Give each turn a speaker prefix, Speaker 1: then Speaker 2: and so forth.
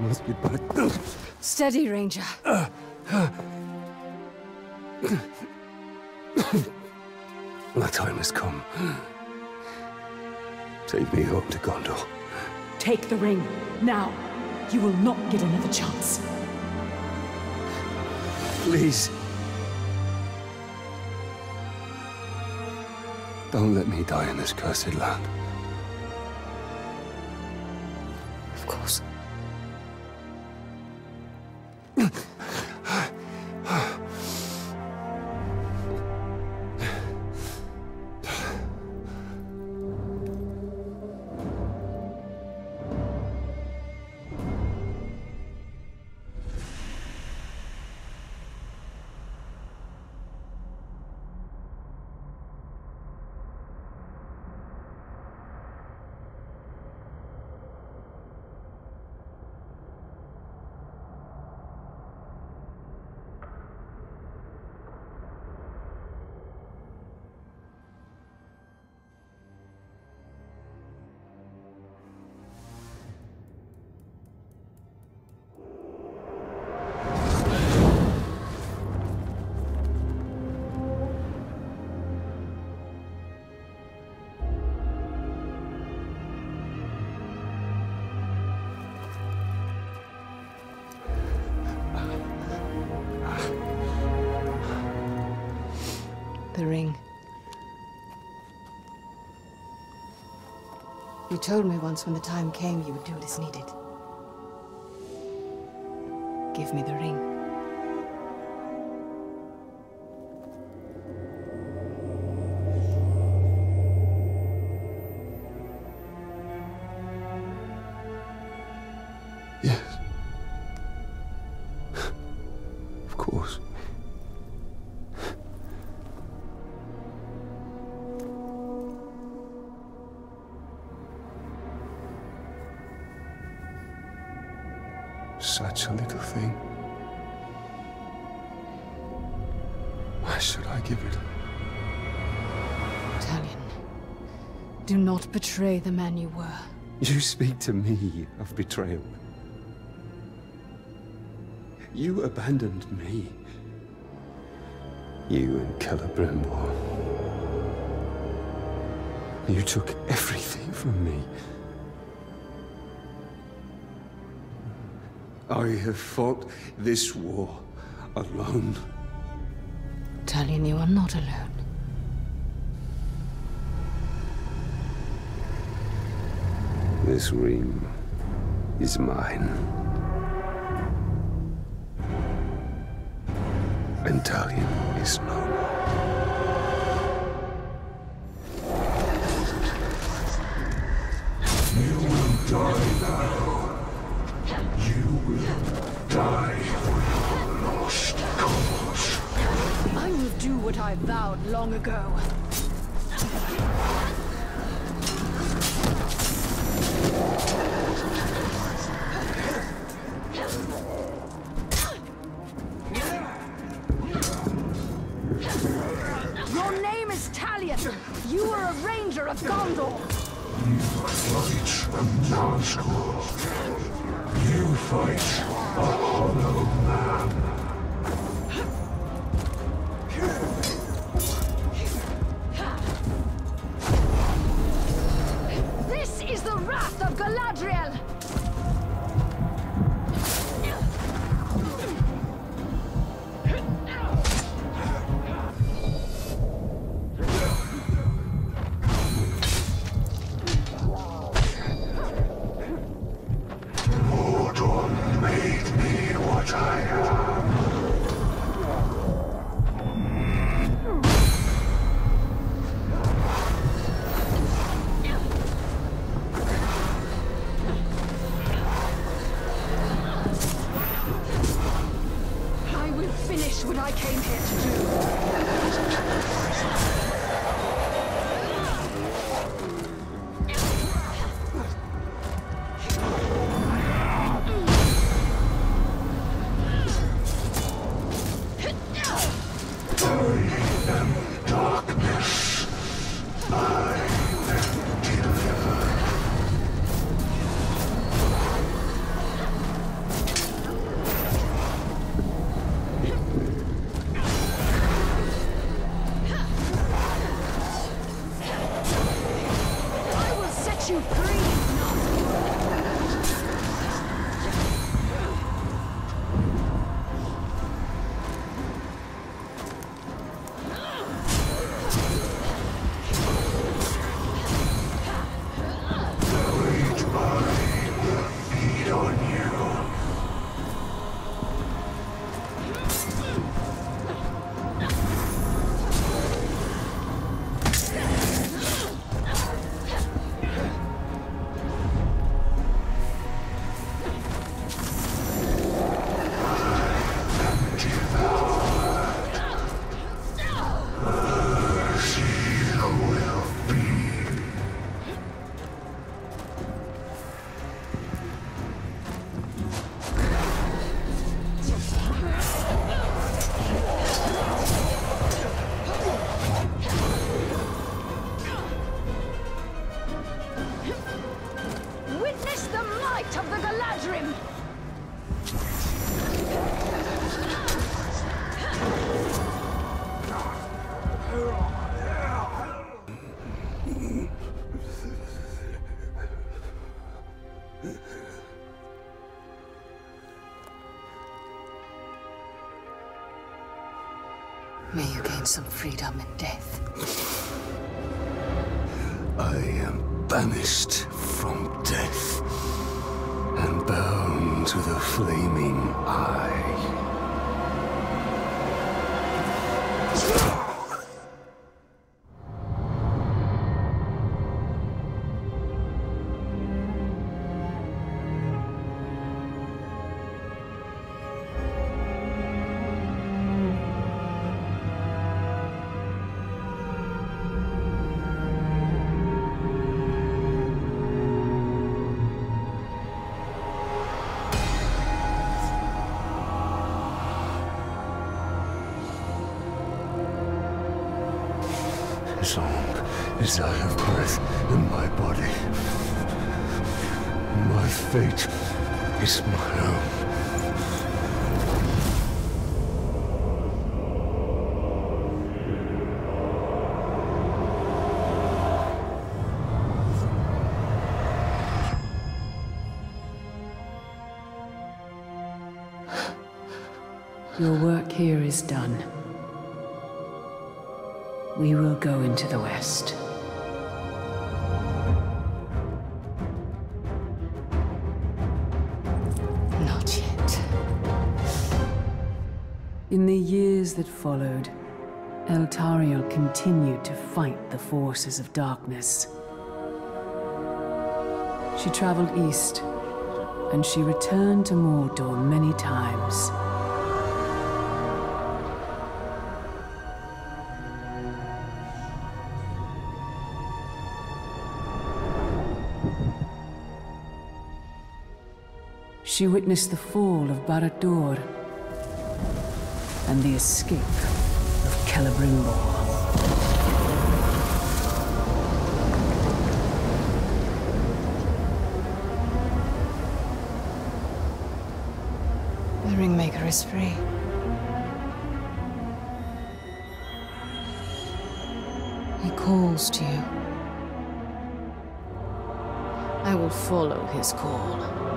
Speaker 1: must be back.
Speaker 2: Steady, Ranger.
Speaker 1: My time has come. Take me home to Gondor.
Speaker 2: Take the ring, now. You will not get another chance.
Speaker 1: Please. Don't let me die in this cursed land.
Speaker 2: You told me once when the time came you would do what is needed. Give me the ring.
Speaker 1: Such a little thing. Why should I give it?
Speaker 2: Talion. Do not betray the man you were.
Speaker 1: You speak to me of betrayal. You abandoned me. You and Celebrimbor. You took everything from me. I have fought this war alone.
Speaker 2: Talion, you are not alone.
Speaker 1: This ring is mine. Talion is no more.
Speaker 3: You will die now. Will die for your lost cause.
Speaker 2: I will do what I vowed long ago. Your name is Talion. You are a ranger of Gondor.
Speaker 3: You fight a Nazgul. You fight a hollow man.
Speaker 2: This is the wrath of Galadriel.
Speaker 4: came here to do
Speaker 5: May you gain some freedom in death.
Speaker 1: I am banished from death and bound to the flaming eye. As I have breath in my body, my fate is my own.
Speaker 2: Your work here is done. We will go into the West. In the years that followed, Eltariel continued to fight the forces of darkness. She traveled east, and she returned to Mordor many times. She witnessed the fall of Barad-dûr and the escape of Celebrimbor.
Speaker 5: The Ringmaker is free. He calls to you. I will follow his call.